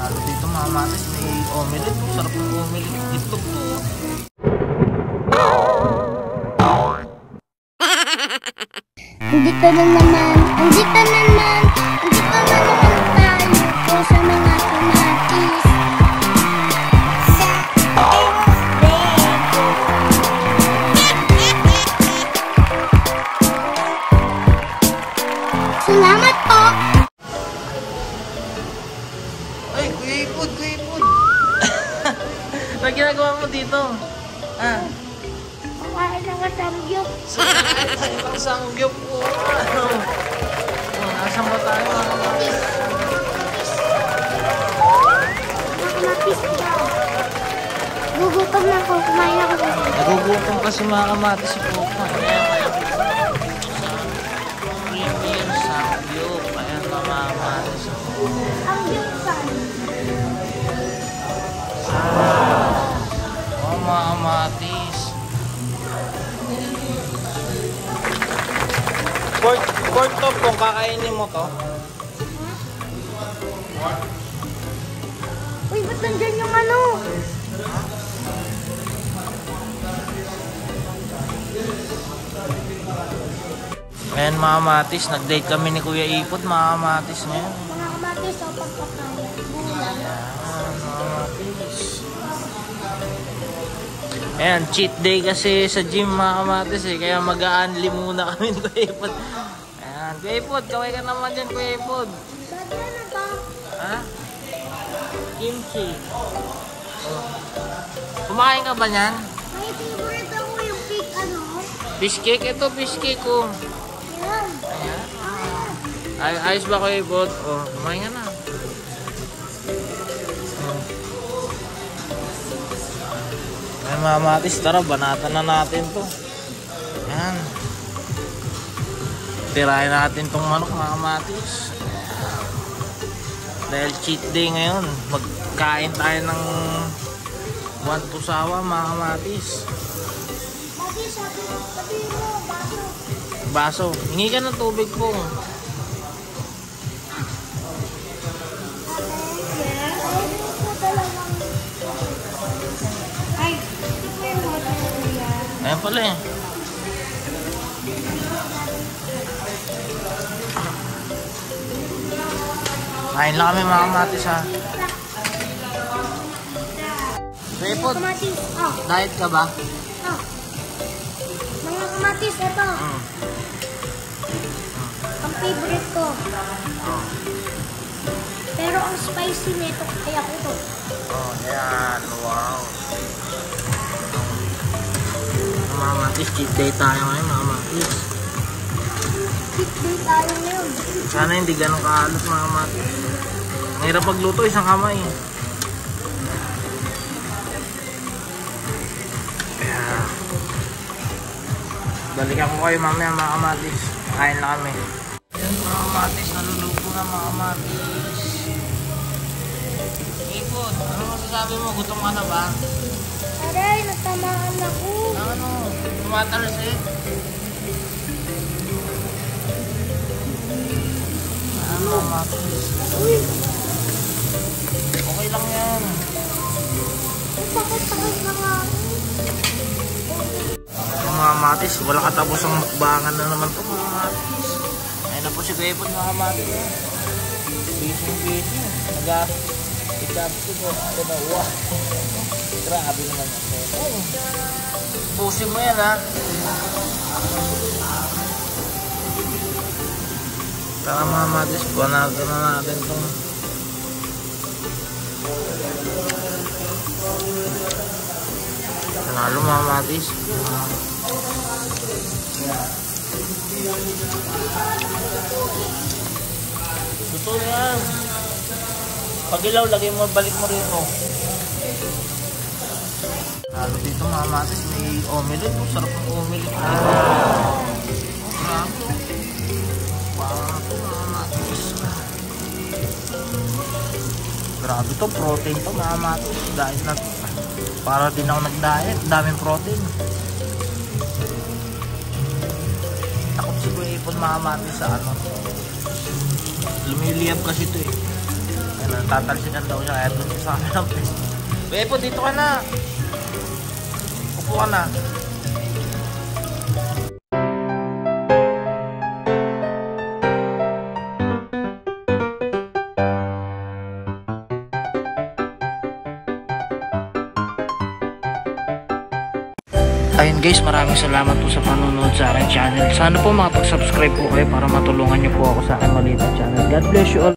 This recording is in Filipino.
Lalo dito mga matis, may omelette. Sarap ng omelette. Itlog to. Andito na naman, andito na naman, andito na naman Ano ginagawa mo dito? Ah, Kumain ang samgyup. saan tayo ng sangyup po? Ano? Oh, Nasaan ba tayo mga? Mga kamatis daw. Gugutom na ako, kumain ako sa Nagugutom kasi mga kamatis si Popa. Kaya kaya Premier Sangyup. Ayan mga kamatis. Samgyup san. Oh, Pork, pork top kung kakainin mo to. Uy, ba't nandyan yung ano? Ayan mga kamatis, nag-date kami ni Kuya Ipod mga kamatis ngayon. Mga kamatis o Ayan, cheat day kasi sa gym mga kamatis eh. Kaya mag-a-unli muna kami ni Kuya Ipod. Ayan, Kuya Ipod, kaway ka naman dyan Kuya Ipod. Sabi ano to? Ha? Kimchi. Oh. Kumakain ka ba niyan? May favorite ako yung pig ano. Fish cake? Ito, fish cake ko. Yan. Ayan. Ay, ayos ba Kuya Ipod? Oh, kumain ka na. Ay, mga matis, tara, banatan na natin to. Ayan. Tirahin natin tong manok, mga matis. Ayan. Dahil cheat day ngayon, magkain tayo ng one to sawa, mga matis. Sabi, sabi, sabi mo, baso. Baso, hingi ka ng tubig po. Pala eh. Kain lang kami mga kamatis ha. Repot, Kamatis. Oh, diet ka ba? oh. Mga kamatis, ito. Mm. Ang favorite ko. Oh. Pero ang spicy nito, kaya ko to. oh, yan. Wow. Mga kamatis, cheat day tayo ngayon mga kamatis. Cheat day tayo ngayon. Sana hindi ganun kaalat mga kamatis. Ang hirap pagluto, isang kamay. Yeah. Balikan ko kayo mamaya mga kamatis. Kain na kami. Yan mga kamatis, naluluto na mga kamatis. Ipod, ano masasabi mo? Gutom ka na ba? Aray? Tumatalas eh. Ano mga kamatis? Uy, Okay lang yan. mga matis, wala katapos ang mukbangan na naman to mga matis. Ayun na po si Kuya Ipon mga matis. Busy busy. Naga ikapsi ko. Ano na, wow. Grabe naman. Oh. Pusin mo yan ha. Tara mga matis, buwanado na natin itong Panalo mga matis. Totoo. Pag ilaw, lagay mo, balik mo rito. Lalo dito mga matis, may omelette. Oh, sarap ng omelette. Ah. Grabe. Ito mga matis. Grabe to, protein to mga matis. Dahil na, para din ako nag-diet. Daming protein. Takot si Kuya Ipon mga matis sa ano. Lumiliyab kasi ito eh. Ano, tatalsikan daw siya kaya doon sa akin. Kuya Ipon, dito ka na. Ka na. Ayun guys, maraming salamat po sa panonood sa aking channel. Sana po makapag-subscribe po kayo para matulungan niyo po ako sa aking maliit na channel. God bless you all.